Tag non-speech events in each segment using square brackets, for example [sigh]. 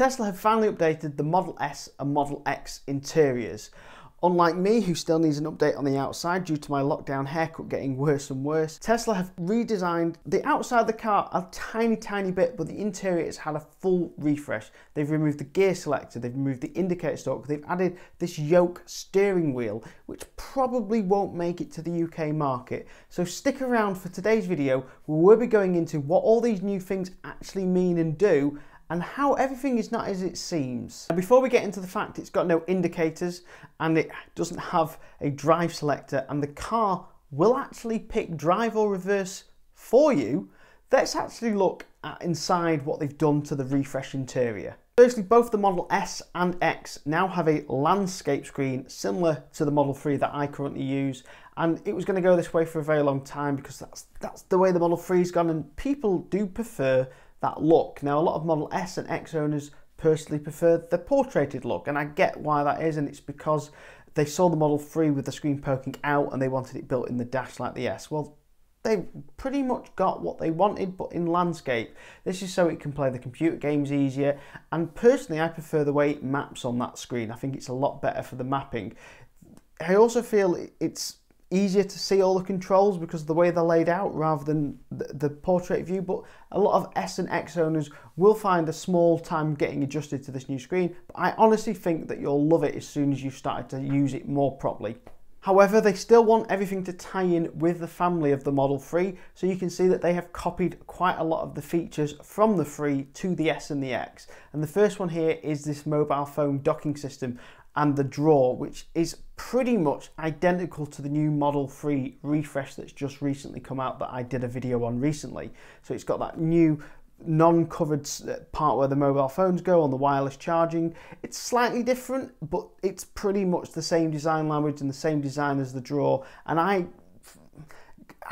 Tesla have finally updated the Model S and Model X interiors. Unlike me, who still needs an update on the outside due to my lockdown haircut getting worse and worse, Tesla have redesigned the outside of the car a tiny, tiny bit, but the interior has had a full refresh. They've removed the gear selector, they've removed the indicator stalk, they've added this yoke steering wheel, which probably won't make it to the UK market. So stick around for today's video, where we'll be going into what all these new things actually mean and do, and how everything is not as it seems. Before we get into the fact it's got no indicators and it doesn't have a drive selector and the car will actually pick drive or reverse for you, let's actually look at inside what they've done to the refresh interior. Firstly, both the Model S and X now have a landscape screen similar to the Model 3 that I currently use and it was going to go this way for a very long time because that's that's the way the Model 3's gone and people do prefer that look. Now, a lot of Model S and X owners personally prefer the portraited look, and I get why that is, and it's because they saw the Model 3 with the screen poking out and they wanted it built in the dash like the S. Well, they pretty much got what they wanted, but in landscape. This is so it can play the computer games easier, and personally, I prefer the way it maps on that screen. I think it's a lot better for the mapping. I also feel it's easier to see all the controls because of the way they're laid out rather than the, the, portrait view but a lot of S and X owners will find a small time getting adjusted to this new screen but I honestly think that you'll love it as soon as you've started to use it more properly. However, they still want everything to tie in with the family of the Model 3, so you can see that they have copied quite a lot of the features from the 3 to the S and the X. And the first one here is this mobile phone docking system, and the drawer, which is pretty much identical to the new Model 3 refresh that's just recently come out that I did a video on recently. So it's got that new non-covered uh, part where the mobile phones go on the wireless charging. It's slightly different, but it's pretty much the same design language and the same design as the drawer. And I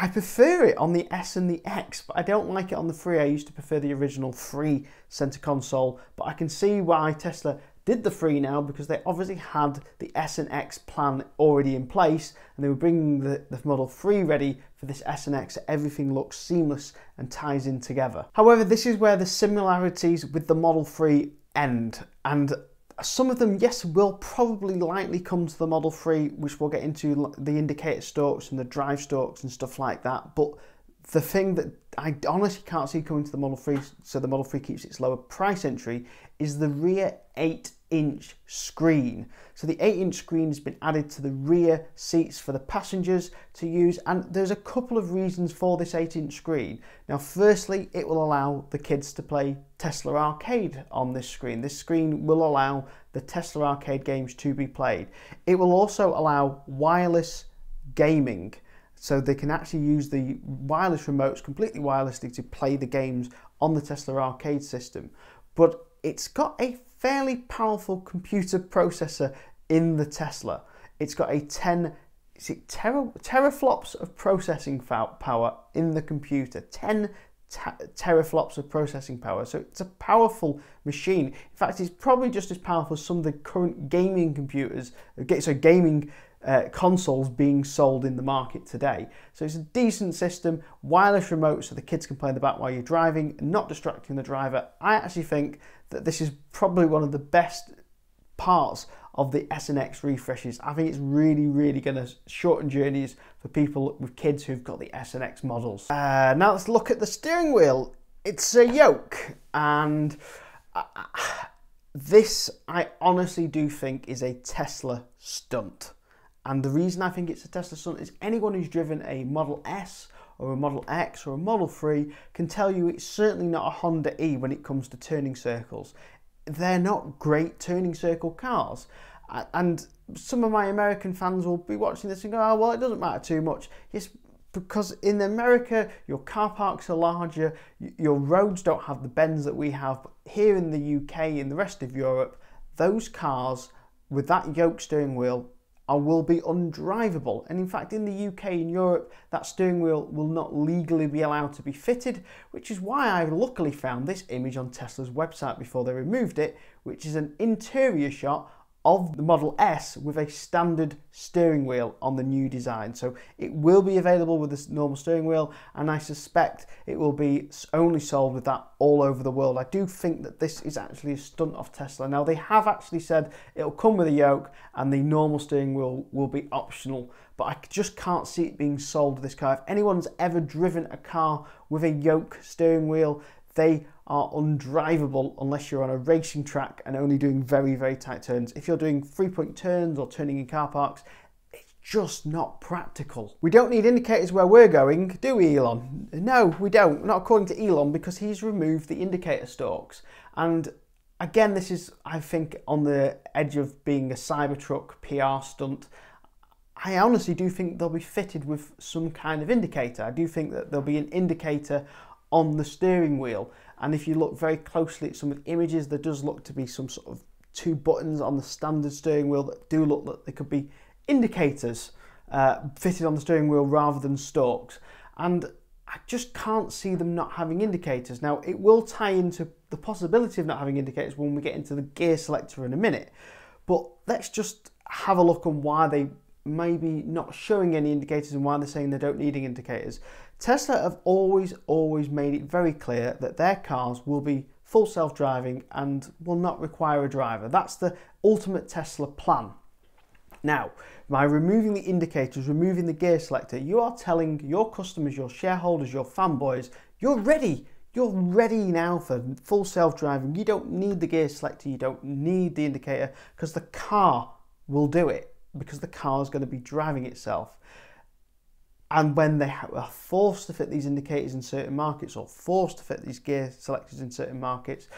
I prefer it on the S and the X, but I don't like it on the 3. I used to prefer the original 3 center console, but I can see why Tesla did the 3 now because they obviously had the S and X plan already in place and they were bringing the, the Model 3 ready for this S and X everything looks seamless and ties in together. However, this is where the similarities with the Model 3 end and some of them, yes, will probably likely come to the Model 3, which we'll get into the indicator stalks and the drive stalks and stuff like that. But the thing that I honestly can't see coming to the Model 3, so the Model 3 keeps its lower price entry, is the rear 8 inch screen. So the 8 inch screen has been added to the rear seats for the passengers to use and there's a couple of reasons for this 8 inch screen. Now firstly it will allow the kids to play Tesla Arcade on this screen. This screen will allow the Tesla Arcade games to be played. It will also allow wireless gaming so they can actually use the wireless remotes completely wirelessly to play the games on the Tesla Arcade system. But it's got a fairly powerful computer processor in the Tesla. It's got a 10 is it tera, teraflops of processing power in the computer. 10 teraflops of processing power. So it's a powerful machine. In fact, it's probably just as powerful as some of the current gaming computers, uh, so gaming uh, consoles being sold in the market today. So it's a decent system, wireless remote so the kids can play in the back while you're driving, not distracting the driver. I actually think that this is probably one of the best parts of the S and X refreshes. I think it's really, really going to shorten journeys for people with kids who've got the S and X models. Uh, now let's look at the steering wheel. It's a yoke, and uh, this I honestly do think is a Tesla stunt. And the reason I think it's a Tesla Sun is anyone who's driven a Model S or a Model X or a Model 3 can tell you it's certainly not a Honda E when it comes to turning circles. They're not great turning circle cars. And some of my American fans will be watching this and go, oh, well, it doesn't matter too much. Yes, because in America, your car parks are larger, your roads don't have the bends that we have. But here in the UK, in the rest of Europe, those cars with that yoke steering wheel are, will be undrivable. And in fact, in the UK and Europe, that steering wheel will not legally be allowed to be fitted, which is why I luckily found this image on Tesla's website before they removed it, which is an interior shot of the Model S with a standard steering wheel on the new design. So it will be available with this normal steering wheel and I suspect it will be only sold with that all over the world. I do think that this is actually a stunt of Tesla. Now they have actually said it'll come with a yoke and the normal steering wheel will be optional but I just can't see it being sold with this car. If anyone's ever driven a car with a yoke steering wheel, they are undrivable unless you're on a racing track and only doing very, very tight turns. If you're doing three point turns or turning in car parks, it's just not practical. We don't need indicators where we're going, do we, Elon? No, we don't. Not according to Elon because he's removed the indicator stalks. And again, this is, I think, on the edge of being a Cybertruck PR stunt. I honestly do think they'll be fitted with some kind of indicator. I do think that there'll be an indicator on the steering wheel. And if you look very closely at some of the images, there does look to be some sort of two buttons on the standard steering wheel that do look like they could be indicators uh, fitted on the steering wheel rather than stalks. And I just can't see them not having indicators. Now, it will tie into the possibility of not having indicators when we get into the gear selector in a minute. But let's just have a look on why they maybe not showing any indicators and why they're saying they don't need indicators. Tesla have always, always made it very clear that their cars will be full self-driving and will not require a driver. That's the ultimate Tesla plan. Now, by removing the indicators, removing the gear selector, you are telling your customers, your shareholders, your fanboys, you're ready. You're ready now for full self-driving. You don't need the gear selector, you don't need the indicator because the car will do it because the car is going to be driving itself. And when they are forced to fit these indicators in certain markets or forced to fit these gear selectors in certain markets,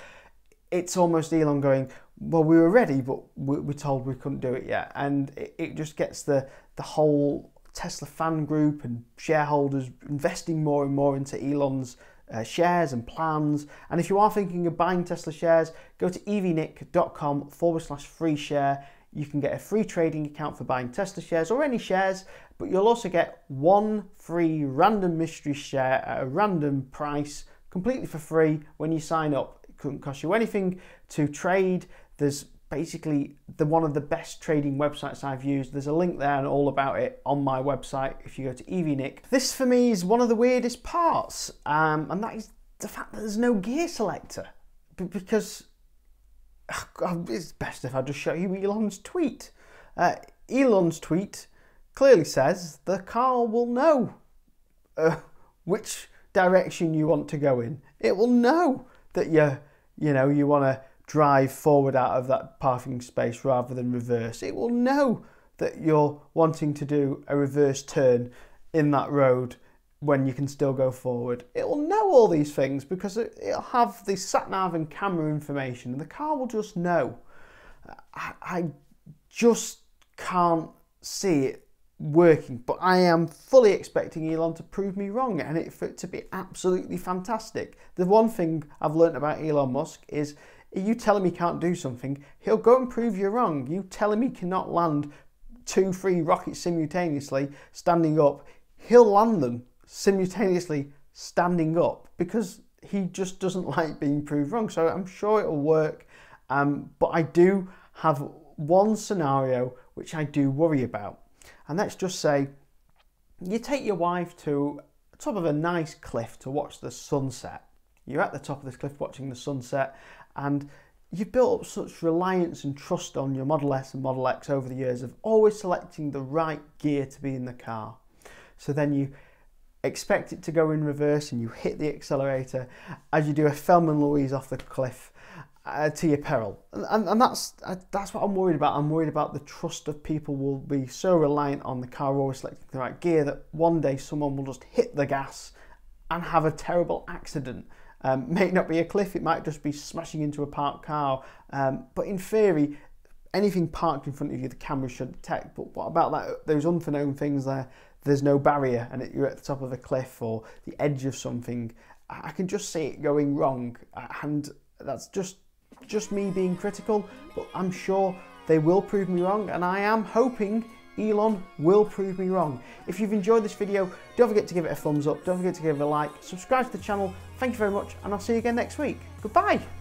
it's almost Elon going, well, we were ready, but we're told we couldn't do it yet. And it just gets the, the whole Tesla fan group and shareholders investing more and more into Elon's uh, shares and plans. And if you are thinking of buying Tesla shares, go to evnick.com forward slash free share. You can get a free trading account for buying Tesla shares or any shares, but you'll also get one free random mystery share at a random price completely for free when you sign up. It couldn't cost you anything to trade. There's basically the one of the best trading websites I've used. There's a link there and all about it on my website if you go to EVNick. This for me is one of the weirdest parts, um, and that is the fact that there's no gear selector because it's best if I just show you Elon's tweet. Uh, Elon's tweet clearly says the car will know uh, which direction you want to go in. It will know that you, you know, you want to drive forward out of that parking space rather than reverse. It will know that you're wanting to do a reverse turn in that road when you can still go forward. It will know all these things because it, will have the sat nav and camera information, and the car will just know. I, I just can't see it working, but I am fully expecting Elon to prove me wrong and it for it to be absolutely fantastic. The one thing I've learned about Elon Musk is you tell him he can't do something, he'll go and prove you wrong. You tell him he cannot land two, three rockets simultaneously standing up, he'll land them simultaneously standing up because he just doesn't [laughs] like being proved wrong. So I'm sure it'll work. Um, but I do have one scenario which I do worry about. And let's just say you take your wife to top of a nice cliff to watch the sunset. You're at the top of this cliff watching the sunset and you've built up such reliance and trust on your Model S and Model X over the years of always selecting the right gear to be in the car. So then you expect it to go in reverse and you hit the accelerator as you do a Thelma and Louise off the cliff uh, to your peril. And, and that's uh, that's what I'm worried about. I'm worried about the trust of people will be so reliant on the car always selecting the right gear that one day someone will just hit the gas and have a terrible accident. Um, may not be a cliff, it might just be smashing into a parked car. Um, but in theory, anything parked in front of you, the camera should detect. But what about that? Those unforeknown things there there's no barrier and you're at the top of a cliff or the edge of something, I can just see it going wrong. And that's just just me being critical, but I'm sure they will prove me wrong and I am hoping Elon will prove me wrong. If you've enjoyed this video, don't forget to give it a thumbs up, don't forget to give it a like, subscribe to the channel, thank you very much and I'll see you again next week. Goodbye!